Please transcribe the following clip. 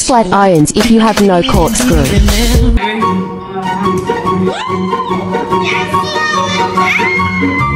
flat irons if you have no corkscrew. Yes,